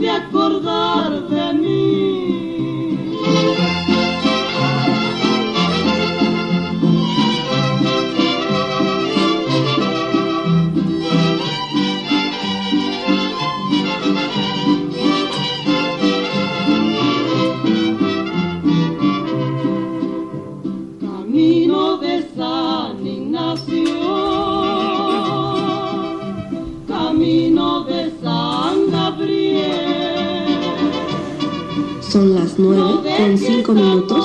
de acordarte. Son las 9 con 5 minutos.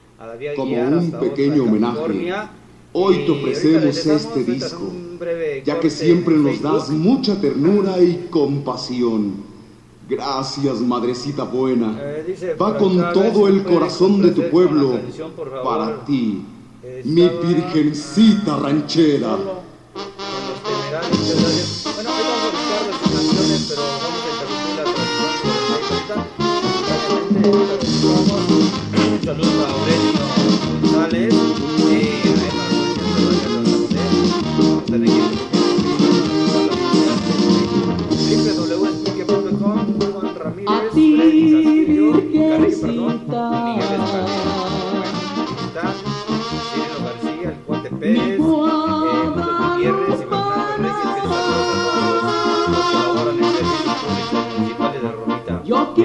como un pequeño homenaje. Hoy te ofrecemos este disco, ya que siempre nos das mucha ternura y compasión. Gracias, madrecita buena. Va con todo el corazón de tu pueblo para ti, mi virgencita ranchera.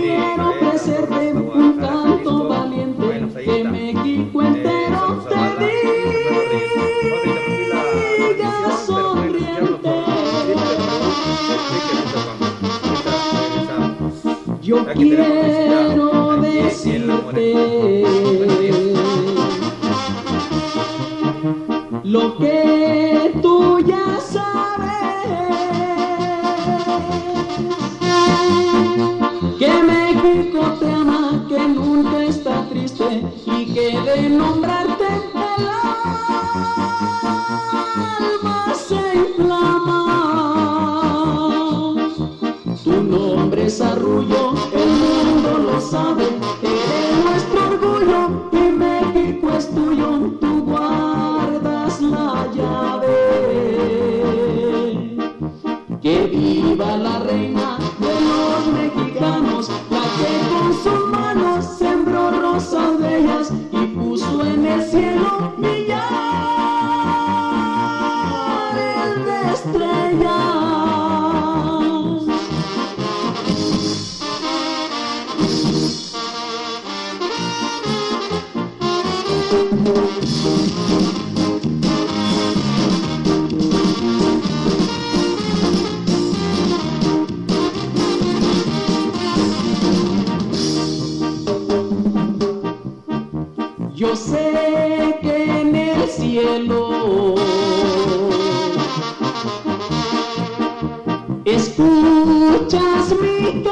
quiero que un canto valiente que me México entero te diga sonriente. Yo quiero decirte lo que y que de nombrarte el alma se inflama. Tu nombre es arrullo, el mundo lo sabe, eres nuestro orgullo y México es tuyo, tú guardas la llave. Que viva la reina de los mexicanos, la que con su cielo. Escuchas mi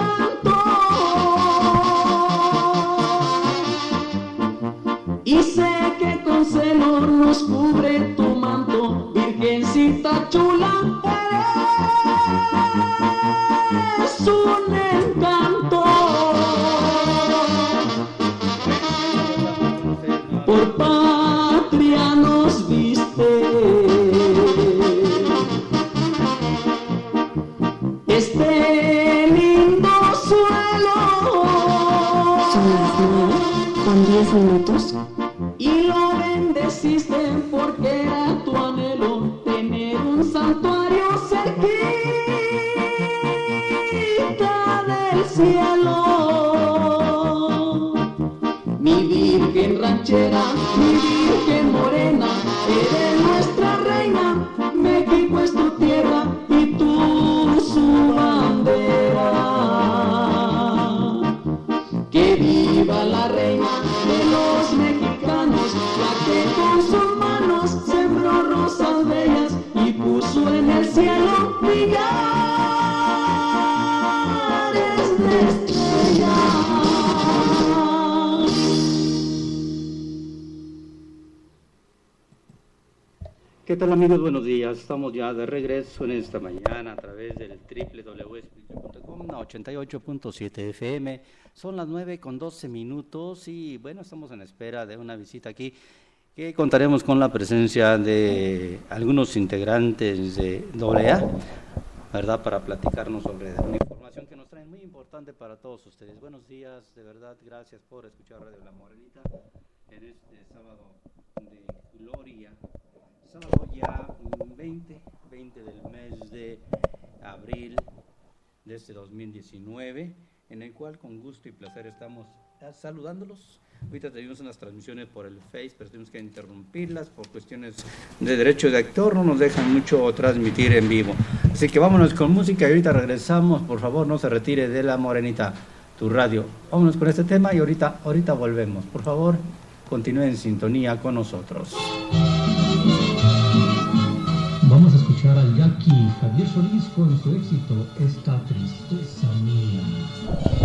porque era tu anhelo tener un santuario cerquita del cielo. Mi virgen ranchera, mi virgen morena, eres nuestra reina, México es ¿Qué tal amigos? Buenos días. Estamos ya de regreso en esta mañana a través del www.espiritu.com 88.7 FM. Son las 9 con 12 minutos y bueno, estamos en espera de una visita aquí que contaremos con la presencia de algunos integrantes de AA, ¿verdad? Para platicarnos sobre una información que nos traen muy importante para todos ustedes. Buenos días, de verdad, gracias por escuchar Radio La Morenita en este sábado de gloria sábado ya mm, 20, 20 del mes de abril de este 2019, en el cual con gusto y placer estamos ah, saludándolos. Ahorita tenemos unas transmisiones por el Face, pero tenemos que interrumpirlas por cuestiones de derecho de actor, no nos dejan mucho transmitir en vivo. Así que vámonos con música y ahorita regresamos, por favor no se retire de la morenita, tu radio. Vámonos con este tema y ahorita, ahorita volvemos. Por favor, continúen en sintonía con nosotros. Escuchar al Jackie Javier Solís con su éxito Esta tristeza mía.